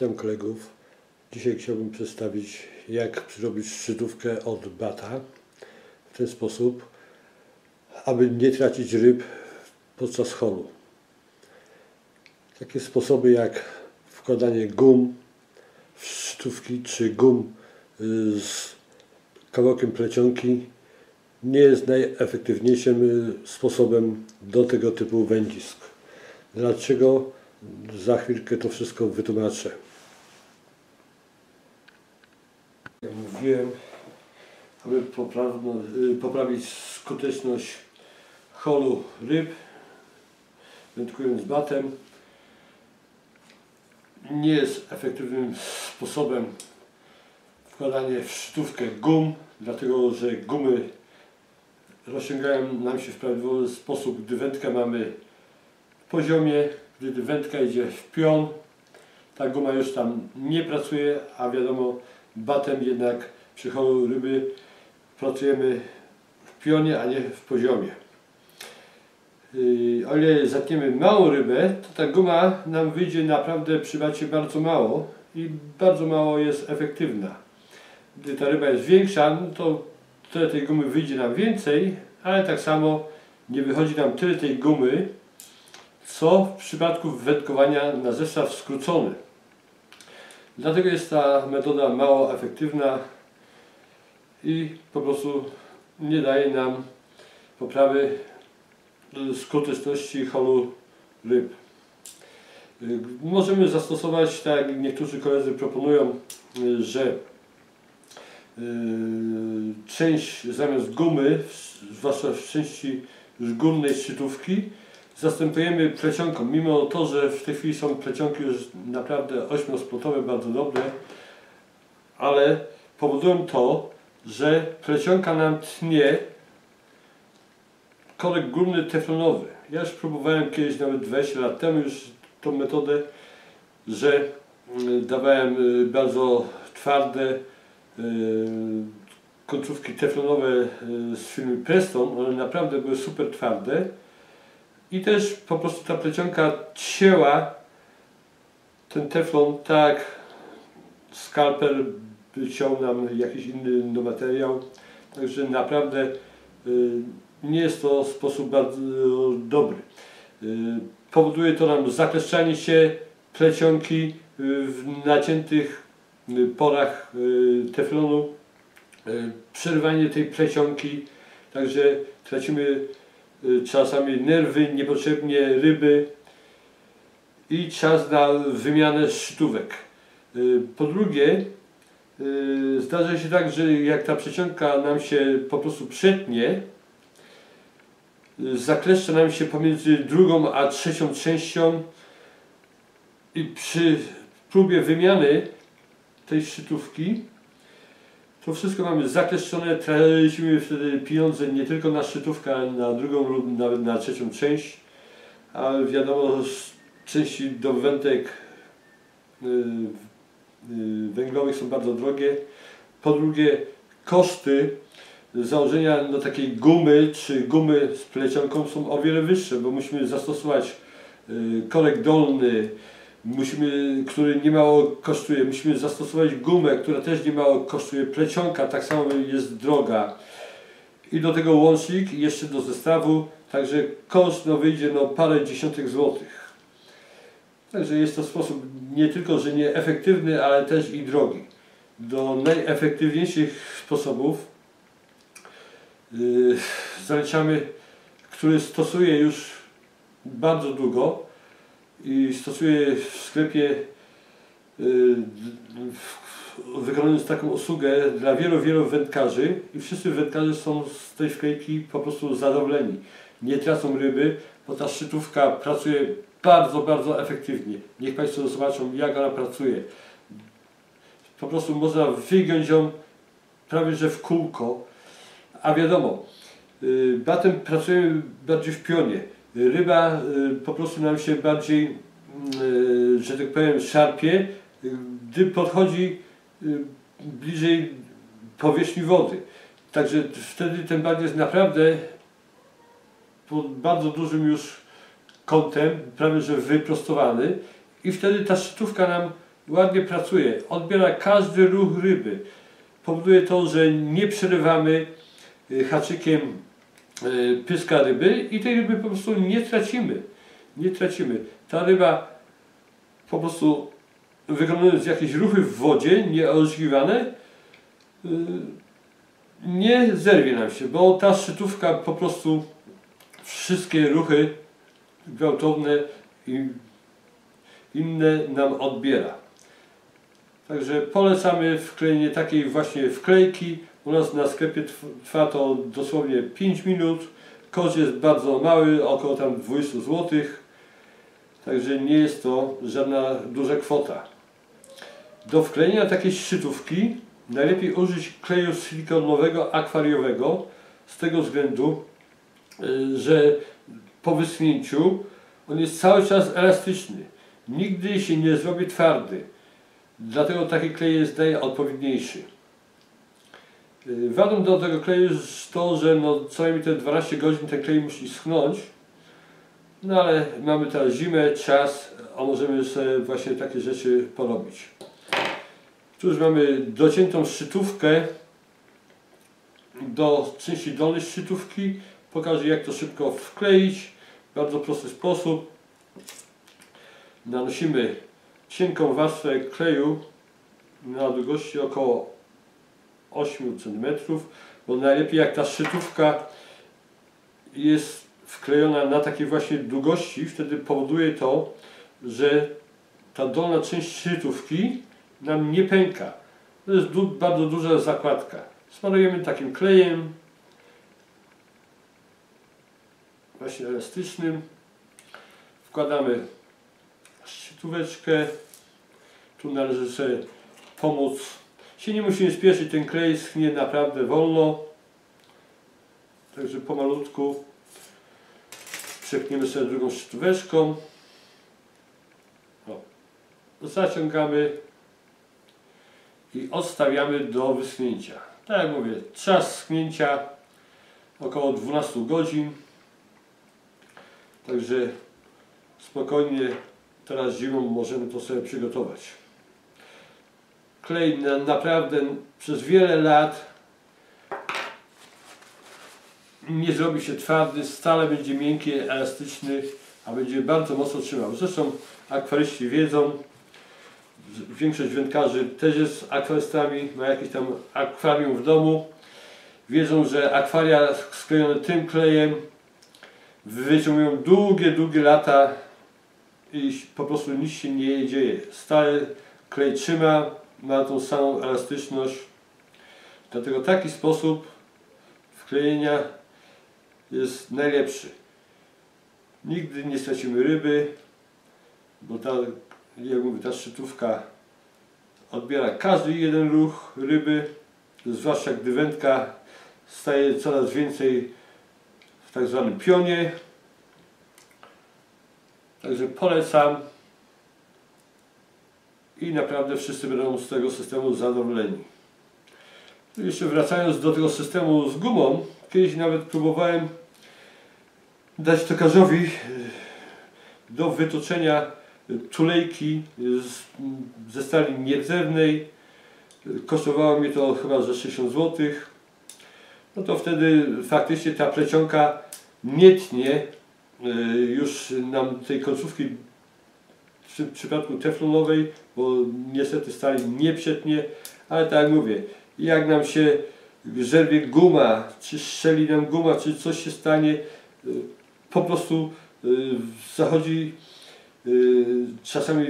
Witam kolegów. Dzisiaj chciałbym przedstawić jak zrobić szczytówkę od bata w ten sposób, aby nie tracić ryb podczas holu. Takie sposoby jak wkładanie gum w szczytówki czy gum y, z kawałkiem plecionki nie jest najefektywniejszym y, sposobem do tego typu wędzisk. Dlaczego? Za chwilkę to wszystko wytłumaczę. Jak mówiłem, aby y, poprawić skuteczność holu ryb, wędkując batem, nie jest efektywnym sposobem wkładanie w sztówkę gum, dlatego że gumy rozciągają nam się w prawidłowy sposób, gdy wędkę mamy w poziomie, gdy wędka idzie w pion, ta guma już tam nie pracuje, a wiadomo, batem jednak przy ryby pracujemy w pionie, a nie w poziomie. Yy, o ile zatniemy małą rybę, to ta guma nam wyjdzie naprawdę przy bacie bardzo mało i bardzo mało jest efektywna. Gdy ta ryba jest większa, no to tyle tej gumy wyjdzie nam więcej, ale tak samo nie wychodzi nam tyle tej gumy, co w przypadku wędkowania na zestaw skrócony. Dlatego jest ta metoda mało efektywna i po prostu nie daje nam poprawy skuteczności holu ryb. Możemy zastosować, tak jak niektórzy koledzy proponują, że y, część zamiast gumy, zwłaszcza w części górnej szczytówki, zastępujemy plecionką. Mimo to, że w tej chwili są plecionki już naprawdę ośmiospotowe, bardzo dobre, ale powodują to, że plecionka nam tnie korek górny teflonowy. Ja już próbowałem kiedyś, nawet 20 lat temu już tą metodę, że mm, dawałem y, bardzo twarde y, końcówki teflonowe y, z firmy Preston, one naprawdę były super twarde i też po prostu ta plecionka cięła ten teflon tak. Skalpel by ciął nam jakiś inny materiał. Także naprawdę nie jest to sposób bardzo dobry. Y, powoduje to nam zakleszczanie się plecionki y, w naciętych y, porach teflonu, przerywanie tej plecionki, także tracimy czasami nerwy, niepotrzebnie ryby i czas na wymianę sztówek. Po drugie, zdarza się tak, że jak ta plecionka nam się po prostu przetnie, zakleszcza nam się pomiędzy drugą a trzecią częścią i przy próbie wymiany tej szczytówki to wszystko mamy zakleszczone, tracimy wtedy pieniądze nie tylko na szczytówkę, ale na drugą lub nawet na trzecią część, ale wiadomo części do wędek y, y, węglowych są bardzo drogie. Po drugie koszty założenia do takiej gumy czy gumy z plecionką są o wiele wyższe, bo musimy zastosować y, korek dolny, musimy, który niemało kosztuje, musimy zastosować gumę, która też niemało kosztuje, plecionka tak samo jest droga i do tego łącznik jeszcze do zestawu, także koszt no, wyjdzie no, parę dziesiątek złotych. Także jest to sposób nie tylko, że nieefektywny, ale też i drogi. Do najefektywniejszych sposobów Yy, zaliczamy, który stosuję już bardzo długo i stosuję w sklepie yy, wykonując taką usługę dla wielu, wielu wędkarzy i wszyscy wędkarze są z tej wklejki po prostu zadowoleni. Nie tracą ryby, bo ta szczytówka pracuje bardzo, bardzo efektywnie. Niech Państwo zobaczą, jak ona pracuje. Po prostu można wygiąć ją prawie że w kółko a wiadomo, y, batem pracujemy bardziej w pionie. Ryba y, po prostu nam się bardziej, y, że tak powiem, szarpie, gdy podchodzi bliżej powierzchni wody. Także wtedy ten bad jest naprawdę pod bardzo dużym już kątem, prawie że wyprostowany i wtedy ta szczytówka nam ładnie pracuje, odbiera każdy ruch ryby. Powoduje to, że nie przerywamy y, haczykiem y, pyska ryby i tej ryby po prostu nie tracimy. Nie tracimy. Ta ryba po prostu wykonując jakieś ruchy w wodzie, nieoszukiwane, y, nie zerwie nam się, bo ta szczytówka po prostu wszystkie ruchy gwałtowne i inne nam odbiera. Także polecamy wklejenie takiej właśnie wklejki. U nas na sklepie trwa to dosłownie 5 minut. Koszt jest bardzo mały, około tam 20 zł. Także nie jest to żadna duża kwota. Do wklejenia takiej szczytówki najlepiej użyć kleju silikonowego akwariowego z tego względu, y, że po wyschnięciu on jest cały czas elastyczny. Nigdy się nie zrobi twardy. Dlatego taki klej jest najodpowiedniejszy. Y, wadą do tego kleju jest to, że no co najmniej te 12 godzin ten klej musi schnąć. No ale mamy teraz zimę, czas, a możemy sobie właśnie takie rzeczy porobić. Tu już mamy dociętą szczytówkę do części dolnej szczytówki. Pokażę jak to szybko wkleić. W bardzo prosty sposób. Nanosimy cienką warstwę kleju na długości około 8 cm, bo najlepiej jak ta szczytówka jest wklejona na takiej właśnie długości, wtedy powoduje to, że ta dolna część szczytówki nam nie pęka. To jest du bardzo duża zakładka. Smarujemy takim klejem, właśnie elastycznym. Wkładamy szczytóweczkę. Tu należy sobie pomóc. Się nie musimy spieszyć, ten klej schnie naprawdę wolno. Także pomalutku przepniemy sobie drugą szczytóweczką. O. Zaciągamy i odstawiamy do wyschnięcia. Tak jak mówię, czas schnięcia około 12 godzin. Także spokojnie teraz zimą możemy to sobie przygotować. Klej na, naprawdę przez wiele lat nie zrobi się twardy, stale będzie miękki, elastyczny, a będzie bardzo mocno trzymał. Zresztą akwaryści wiedzą, większość wędkarzy też jest akwarystami, ma jakieś tam akwarium w domu. Wiedzą, że akwaria sklejone tym klejem wyciągują długie, długie lata i po prostu nic się nie dzieje. Stale klej trzyma, ma tą samą elastyczność. Dlatego taki sposób wklejenia jest najlepszy. Nigdy nie stracimy ryby, bo ta jak mówię, ta szczytówka odbiera każdy jeden ruch ryby, zwłaszcza gdy wędka staje coraz więcej w tak zwanym pionie. Także polecam i naprawdę wszyscy będą z tego systemu zadowoleni. Jeszcze wracając do tego systemu z gumą, kiedyś nawet próbowałem dać tokarzowi do wytoczenia tulejki z, ze stali nierdzewnej. Kosztowało mi to chyba ze 60 zł. No to wtedy faktycznie ta plecionka nie tnie e, już nam tej końcówki w przypadku teflonowej, bo niestety stali nie przetnie, ale tak jak mówię, jak nam się zerwie guma, czy strzeli nam guma, czy coś się stanie, e, po prostu e, zachodzi Y, czasami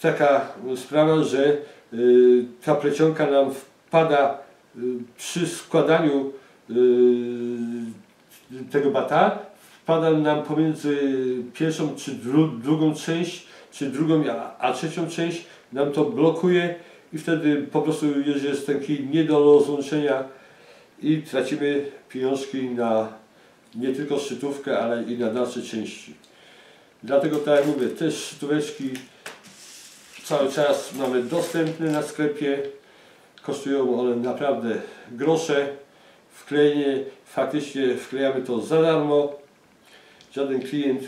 taka sprawa, że y, ta plecionka nam wpada y, przy składaniu tego bata, wpada nam pomiędzy pierwszą czy dru drugą część, czy drugą a, a trzecią część, nam to blokuje i wtedy po prostu jest taki nie do rozłączenia i tracimy pieniążki na nie tylko szczytówkę, ale i na dalsze części. Dlatego tak jak mówię, te szczytóweczki cały czas mamy dostępne na sklepie. Kosztują one naprawdę grosze. Wklejenie, faktycznie wklejamy to za darmo. Żaden klient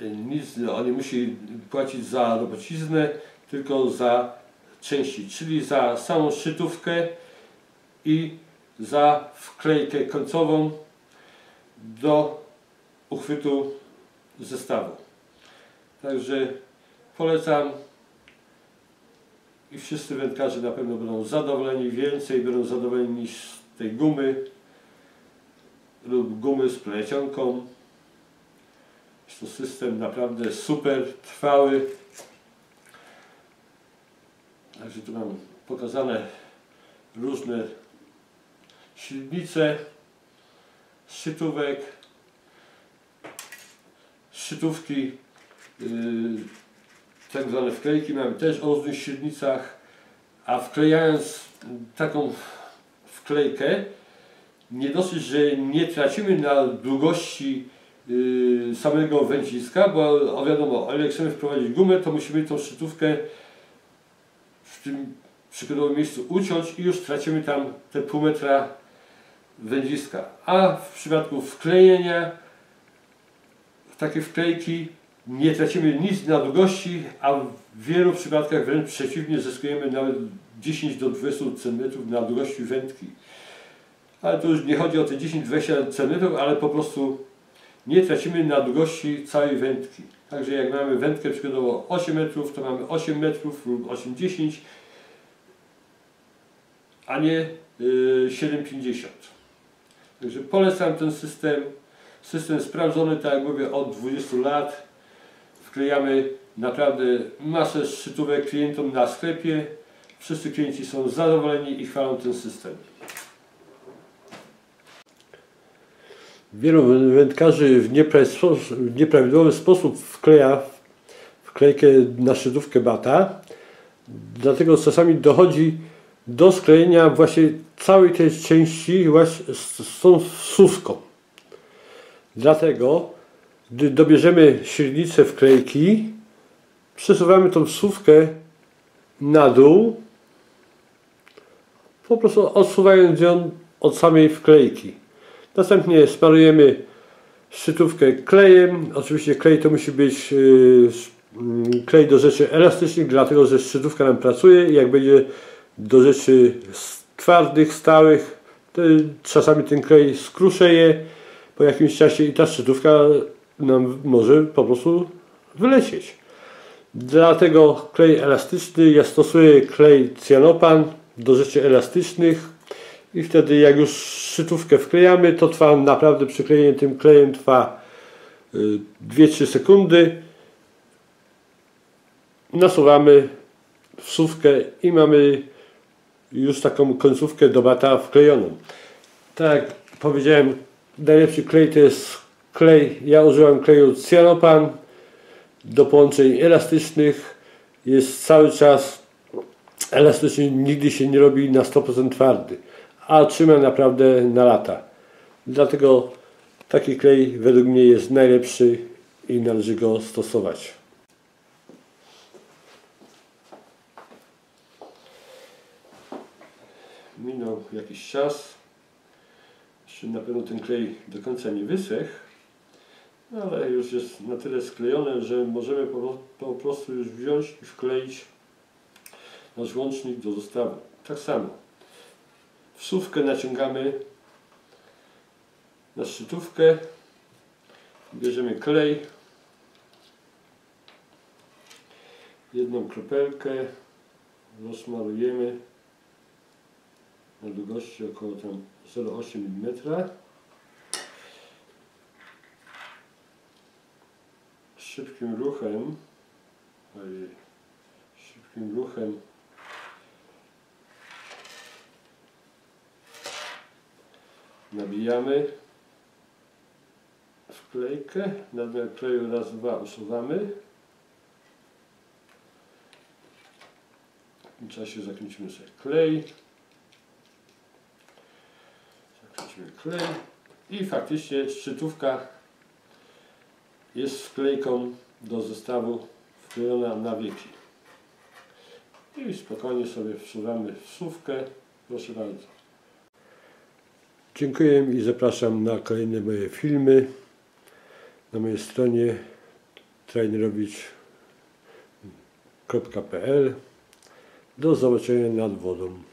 e, nic on nie musi płacić za robociznę, tylko za części, czyli za samą szczytówkę i za wklejkę końcową do uchwytu zestawu. Także polecam i wszyscy wędkarze na pewno będą zadowoleni, więcej będą zadowoleni niż z tej gumy lub gumy z plecionką. To system naprawdę super, trwały. Także tu mam pokazane różne średnice, szczytówek, szczytówki, yy, tak zwane wklejki mamy też o różnych średnicach, a wklejając taką wklejkę, nie dosyć, że nie tracimy na długości samego wędziska, bo o wiadomo, ale jak chcemy wprowadzić gumę, to musimy tą szczytówkę w tym przykładowym miejscu uciąć i już tracimy tam te pół metra wędziska. A w przypadku wklejenia takie wklejki nie tracimy nic na długości, a w wielu przypadkach wręcz przeciwnie zyskujemy nawet 10 do 20 cm na długości wędki. Ale to już nie chodzi o te 10-20 cm, ale po prostu nie tracimy na długości całej wędki. Także jak mamy wędkę przykładowo 8 metrów, to mamy 8 metrów lub 8-10, a nie yy, 7,50. Także polecam ten system. System sprawdzony, tak jak mówię, od 20 lat. Wklejamy naprawdę masę szczytówek klientom na sklepie. Wszyscy klienci są zadowoleni i chwalą ten system. Wielu wędkarzy w nieprawidłowy sposób wkleja wklejkę na szczytówkę bata. Dlatego czasami dochodzi do sklejenia właśnie całej tej części właśnie z tą suską. Dlatego, gdy dobierzemy średnicę wklejki, przesuwamy tą słówkę na dół, po prostu odsuwając ją od samej wklejki. Następnie smarujemy szczytówkę klejem. Oczywiście klej to musi być yy, klej do rzeczy elastycznych, dlatego że szczytówka nam pracuje i jak będzie do rzeczy twardych, stałych, to czasami ten klej skruszeje po jakimś czasie i ta szczytówka nam może po prostu wylecieć. Dlatego klej elastyczny, ja stosuję klej cyanopan do rzeczy elastycznych i wtedy jak już szczytówkę wklejamy, to trwa naprawdę przyklejenie tym klejem trwa 2-3 y, sekundy. Nasuwamy wsówkę i mamy już taką końcówkę do bata wklejoną. Tak jak powiedziałem, najlepszy klej to jest klej, ja używam kleju cyanopan do połączeń elastycznych. Jest cały czas elastyczny, nigdy się nie robi na 100% twardy, a trzyma naprawdę na lata. Dlatego taki klej według mnie jest najlepszy i należy go stosować. minął jakiś czas. Jeszcze na pewno ten klej do końca nie wysechł, ale już jest na tyle sklejone, że możemy po, po prostu już wziąć i wkleić nasz łącznik do zestawu. Tak samo. Wsówkę naciągamy na szczytówkę, bierzemy klej, jedną kropelkę, rozmalujemy na długości około tam 0,8 mm. Szybkim ruchem, szybkim ruchem nabijamy wklejkę, nadmiar kleju raz, dwa usuwamy. W tym czasie zakręcimy sobie klej klej i faktycznie szczytówka jest wklejką do zestawu wklejona na wieki. I spokojnie sobie wsuwamy wsówkę. Proszę bardzo. Dziękuję i zapraszam na kolejne moje filmy. Na mojej stronie trainerowic www.wodopolska.pl Do zobaczenia nad wodą.